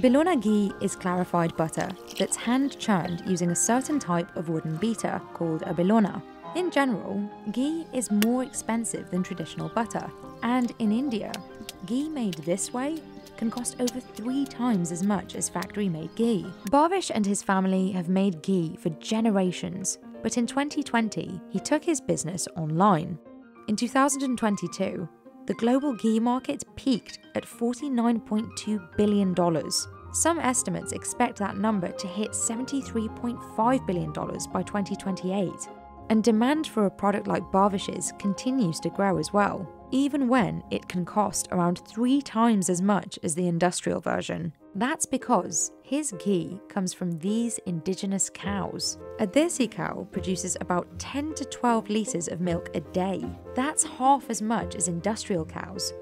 Bilona ghee is clarified butter that's hand churned using a certain type of wooden beater called a bilona. In general, ghee is more expensive than traditional butter, and in India, ghee made this way can cost over three times as much as factory made ghee. Bhavish and his family have made ghee for generations, but in 2020, he took his business online. In 2022, the global ghee market peaked at $49.2 billion. Some estimates expect that number to hit $73.5 billion by 2028. And demand for a product like Bhavish's continues to grow as well, even when it can cost around three times as much as the industrial version. That's because his ghee comes from these indigenous cows. A desi cow produces about 10 to 12 litres of milk a day. That's half as much as industrial cows.